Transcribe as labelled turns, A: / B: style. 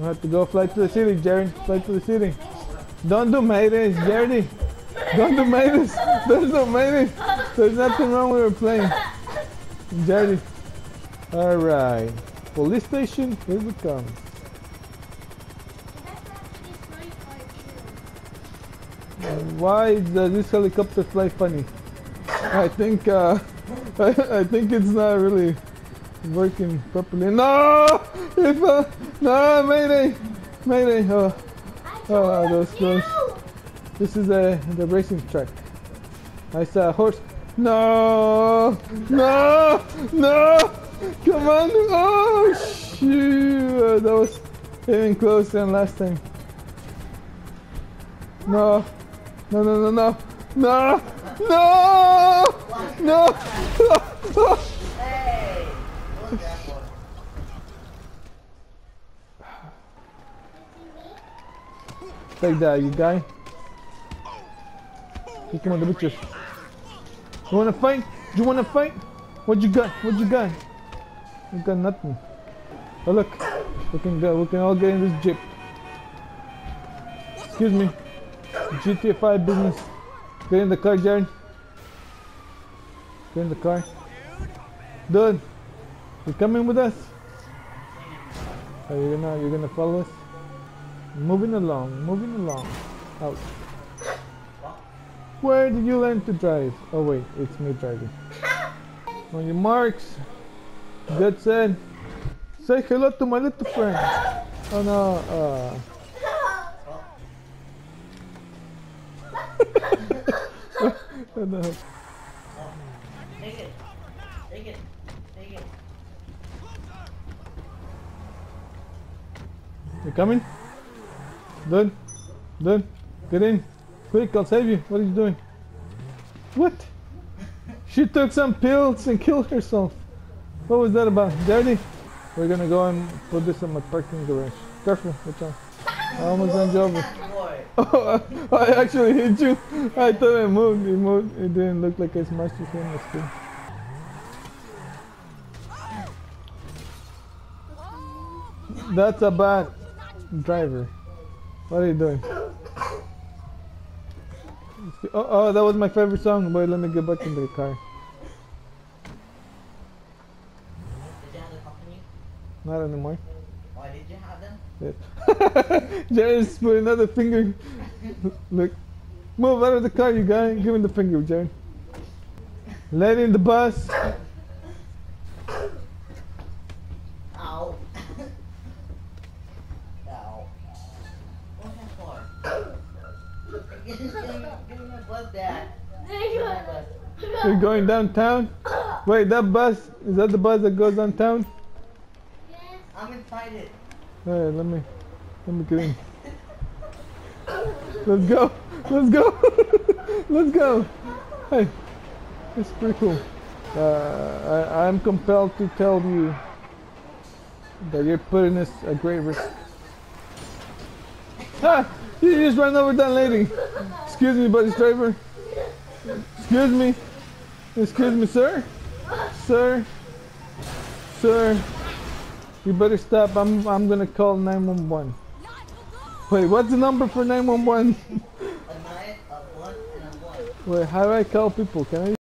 A: You have to go fly to the city, Jared. Fly to the city. Don't do Mayday, Jerry. Don't do Mayday. There's no Mayday. There's nothing wrong with our plane. Jerry. Alright. Police station, here we come. Why does this helicopter fly funny? I think uh, I, I think it's not really working properly. No! If, uh, no, Mayday! Mayday! Oh, oh those close. This is uh, the racing track. I saw a horse. No! No! No! Come on! Oh, shoot! That was even closer than last time. No! No, no, no, no! No! No! No! Take that, you guy. Kick him on the bitches. You wanna fight? You wanna fight? What you got? What you got? You got nothing. Oh look, we can go. We can all get in this jeep. Excuse me. GTA 5 business. Get in the car, Jared. Get in the car. Dude, you coming with us? Are you gonna you gonna follow us? Moving along, moving along. Out. Where did you learn to drive? Oh wait, it's me driving. On your marks. Get set. Say hello to my little friend. Oh no, uh. oh no.
B: Take it. Take it. Take it.
A: You coming? Done. Done. Get in. Quick, I'll save you. What are you doing? What? She took some pills and killed herself. What was that about? Daddy? We're gonna go and put this in my parking garage. Careful, watch out. I almost ran you over. Oh, uh, I actually hit you. I thought I moved. It moved. It didn't look like I smashed you in the screen. That's a bad driver. What are you doing? Oh, oh, that was my favorite song. Boy, let me get back into the car. Not anymore.
B: Why did you have them?
A: Yeah. Put another finger. Look. Move out of the car, you guy. Give him the finger, Jared. Let in the bus.
B: Ow. Ow. What's that for?
A: You're going downtown? Wait, that bus, is that the bus that goes downtown? Yes.
B: I'm excited.
A: Alright, let me, let me get in. Let's go, let's go, let's go. Hey, it's pretty cool. Uh, I, I'm compelled to tell you that you're putting us at great risk. Ah, you just ran over that lady. Excuse me, buddy driver. Excuse me. Excuse me, sir. Sir. Sir. You better stop. I'm I'm gonna call 911. Wait, what's the number for 911?
B: A nine, a one, and a one.
A: Wait, how do I call people? Can I